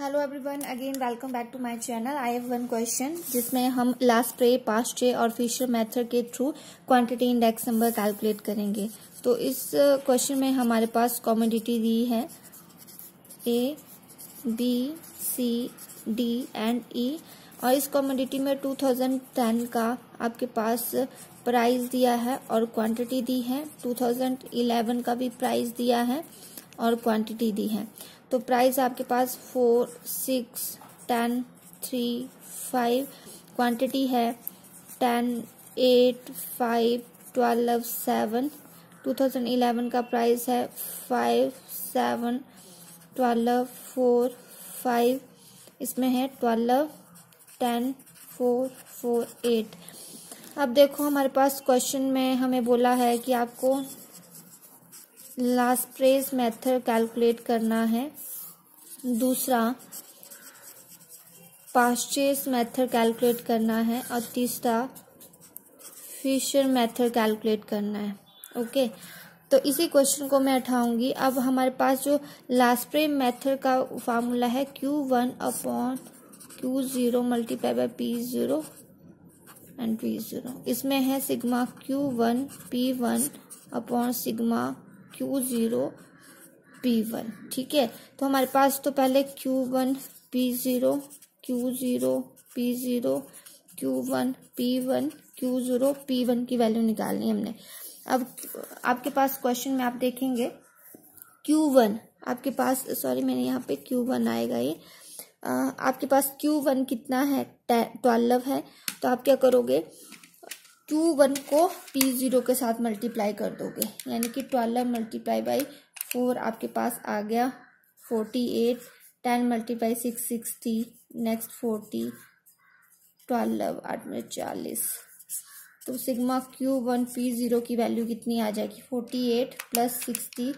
Hello everyone again welcome back to my channel I have one question जिसमें हम Laspeyres Paasche और Fisher method के through quantity index number calculate करेंगे। तो इस question में हमारे पास कॉमोडिटी दी है। A B C D and E और इस कॉमोडिटी में 2010 का आपके पास प्राइस दिया है और क्वांटिटी दी है। 2011 का भी प्राइस दिया है और क्वांटिटी दी है। तो प्राइस आपके पास four six ten three five quantity है। Ten eight five twelve seven two thousand eleven का प्राइस है। Five seven twelve four five इसमें है twelve ten four four eight अब देखो हमारे पास क्वेश्चन में हमें बोला है कि आपको लास्ट प्रेस मेथड कैलकुलेट करना है। दूसरा पास्चेस मेथड कैलकुलेट करना है और तीसरा फिशर मेथड कैलकुलेट करना है। ओके तो इसी क्वेश्चन को मैं उठाऊँगी। अब हमारे पास जो लास्ट प्रे मेथड का फार्मूला है Q one upon Q zero multiply by P zero and P zero इसमें है sigma Q one P one upon sigma Q zero P one ठीक है? तो हमारे पास तो पहले Q one P zero Q zero P zero Q one P one Q zero P one की वैल्यू निकालनी है हमने। अब आपके पास क्वेश्चन में आप देखेंगे क्यू वन आपके पास सॉरी मैंने यहाँ पे क्यू वन आएगा ये। आपके पास क्यू वन कितना है? ट्वेल्व है। तो आप क्या करोगे? क्यू वन को पी ज़ीरो के साथ मल्टीप्लाई कर दोगे। यानी कि ट्वेल्व मल्टीप्लाई बाई फोर आपके पास आ गया forty eight ten multiply six sixty next forty twelve आठ में चालीस। तो sigma Q one P zero की वैल्यू कितनी आ जाएगी? Forty eight plus sixty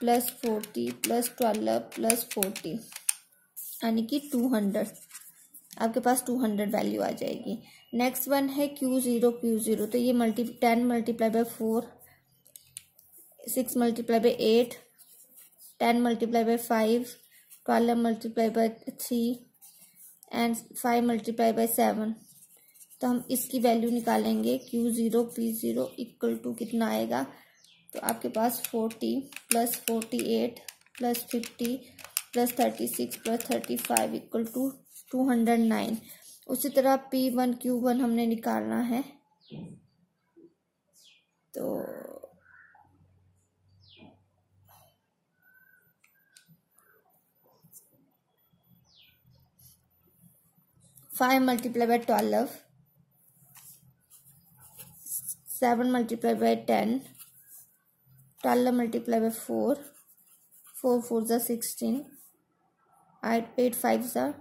plus forty plus twelve plus forty यानी कि टू हंड्रेड आपके पास टू हंड्रेड वैल्यू आ जाएगी। नेक्स्ट वन है क्यू ज़ीरो क्यू ज़ीरो तो ये multi ten multiply by four six multiply by eight ten multiply by five twelve multiply by three and five multiply by seven तो हम इसकी value निकालेंगे। Q zero P zero equal to कितना आएगा? तो आपके पास forty plus forty eight plus fifty plus thirty six plus thirty five equal to two hundred nine उसी तरह पी वन क्यू वन हमने निकालना है। तो five multiply by twelve seven multiply by ten twelve multiply by four four four ज़ा sixteen eight eight five ज़ा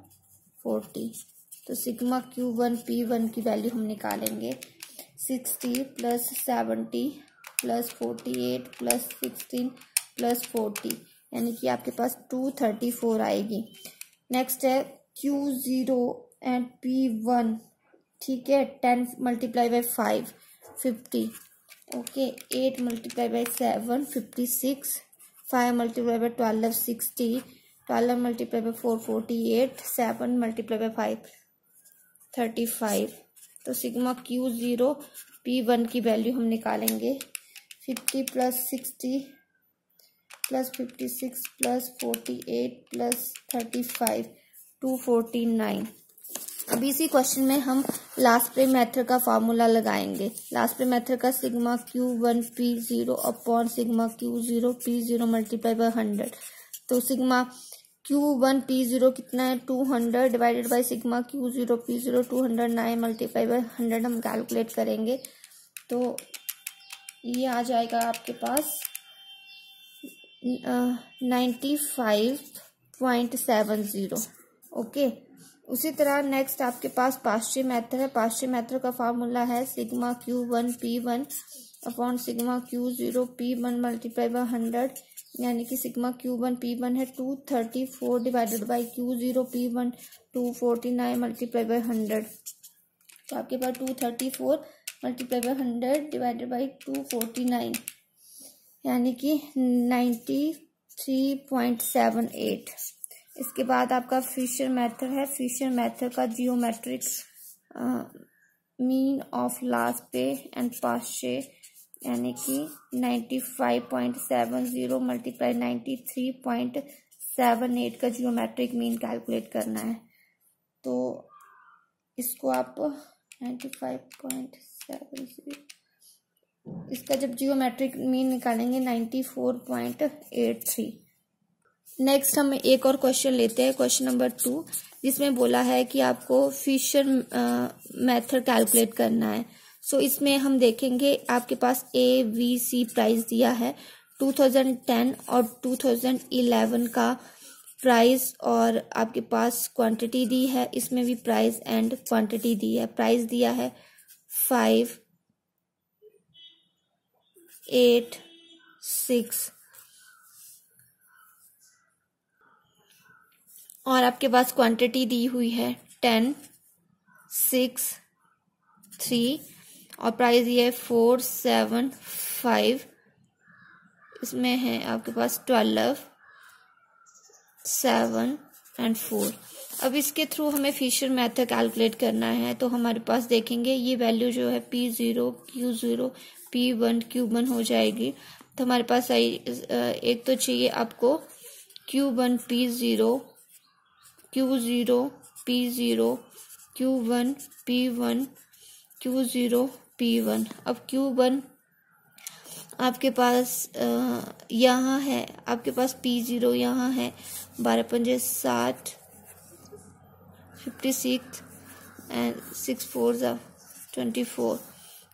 forty. तो sigma Q one, P one की वैल्यू हम निकालेंगे। Sixty plus seventy plus forty eight plus sixteen plus forty. यानी कि आपके पास टू थर्टी फोर आएगी। नेक्स्ट है Q zero and P one. ठीक है, ten multiply by five, fifty. Okay, eight multiply by seven, fifty six. Five multiply by twelve, sixty. Twelve multiply by four forty eight seven multiply by five thirty five तो sigma Q zero P one की value हम निकालेंगे। Fifty plus sixty plus fifty six plus forty eight plus thirty five two forty nine अब इसी question में हम Laspeyres method का formula लगाएँगे। लास्ट प्रे मेथड का sigma Q one P zero upon sigma Q zero P zero multiply by hundred तो sigma Q one P zero कितना है? Two hundred divided by sigma Q zero P zero two hundred nine multiply by hundred हम calculate करेंगे। तो ये आ जाएगा आपके पास ninety five point seven zero okay? उसी तरह नेक्स्ट आपके पास पाश्चिय मैथड है। पाश्चिय मैथड का फार्मूला है sigma Q one P one upon sigma Q zero P one multiply by hundred यानी कि sigma Q one, P one है, two thirty four divided by Q zero, P one, two forty nine multiply by hundred. तो आपके पास two thirty four multiply by hundred divided by two forty nine, यानी कि ninety three point seven eight. इसके बाद आपका Fisher method है। Fisher method का geometric mean of लास्ट पे एंड पास शे यानी कि ninety five point seven zero multiply ninety three point seven eight का जियोमेट्रिक मीन कैलकुलेट करना है। तो इसको आप ninety five point seven zero इसका जब जियोमेट्रिक मीन निकालेंगे ninety four point eight three next हम एक और क्वेश्चन लेते हैं क्वेश्चन नंबर टू जिसमें बोला है कि आपको फिशर मेथड कैलकुलेट करना है। सो so, इसमें हम देखेंगे आपके पास ए वी सी प्राइस दिया है। 2010 और 2011 का प्राइस और आपके पास क्वांटिटी दी है। इसमें भी प्राइस एंड क्वांटिटी दी है। प्राइस दिया है फाइव एट सिक्स और आपके पास क्वांटिटी दी हुई है टेन सिक्स थ्री और प्राइस ये है फोर सेवन फाइव इसमें है आपके पास ट्वेल्व सेवन एंड फोर अब इसके थ्रू हमें फिशर मेथड कैलकुलेट करना है तो हमारे पास देखेंगे ये वैल्यू जो है P zero Q zero P one Q one हो जाएगी। तो हमारे पास आई एक तो चाहिए आपको Q one P zero Q zero P zero Q one P one Q zero P one. अब क्यू वन आपके पास यहाँ है। आपके पास पी ज़ीरो यहाँ है। बारह पंजे साठ fifty six and six four ज़ा twenty four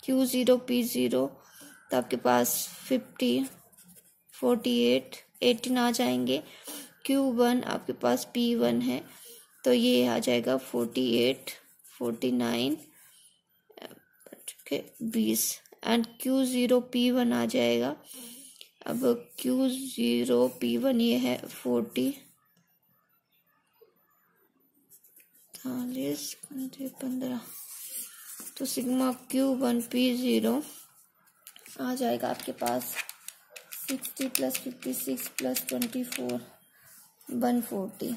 Q zero, P zero तो आपके पास फिफ्टी फोर्टी एट एटीन आ जाएँगे। क्यू वन आपके पास पी वन है तो ये आ जाएगा फोर्टी एट फोर्टी नाइन बीस and Q zero P one आ जाएगा। अब क्यू ज़ीरो पी वन ये है फोर्टी चालीस पंद्रह। तो sigma Q one P zero आ जाएगा आपके पास। Sixty plus fifty six plus twenty four one forty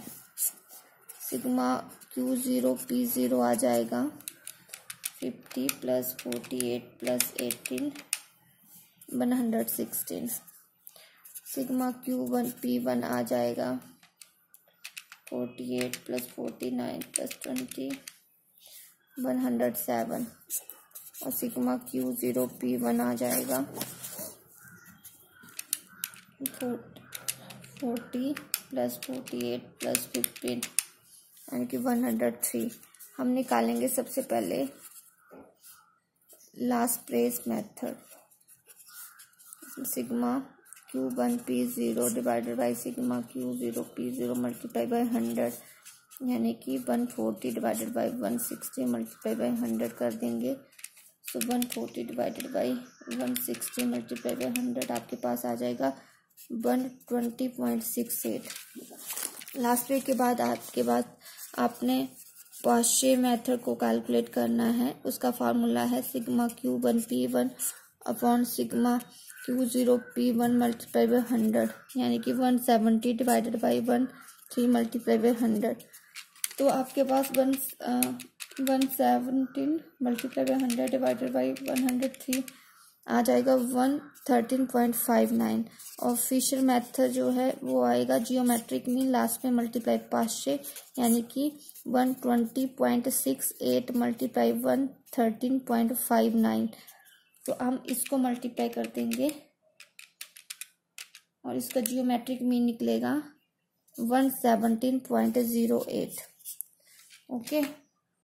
sigma Q zero P zero आ जाएगा। Fifty plus forty eight plus eighteen one hundred sixteen sigma Q one P one आ जाएगा. Forty eight plus forty nine plus twenty one hundred seven और sigma Q zero P one आ जाएगा. Forty plus forty eight plus fifteen यानी कि one hundred three हम निकालेंगे सबसे पहले Laspeyres method sigma Q one P zero divided by sigma Q zero P zero multiply by hundred यानी कि one forty divided by one sixty multiply by hundred कर देंगे। So one forty divided by one sixty multiply by hundred आपके पास आ जाएगा one twenty point six eight last week के बाद आपके बाद आपने पॉस्चे मेथड को कैलकुलेट करना है। उसका फार्मूला है sigma Q one P one upon sigma Q zero P one multiply by hundred, यानी कि one seventy divided by one three multiply by hundred. तो आपके पास one one seventeen multiply by hundred divided by one hundred three आ जाएगा one thirteen point five nine. और Fisher method जो है, वो आएगा जियोमेट्रिक मीन लास्ट में मल्टीप्लाई पाँच से, यानी कि one twenty point six eight multiply one thirteen point five nine. तो हम इसको मल्टीप्लाई कर देंगे, और इसका जियोमेट्रिक मीन निकलेगा one seventeen point zero eight. Okay?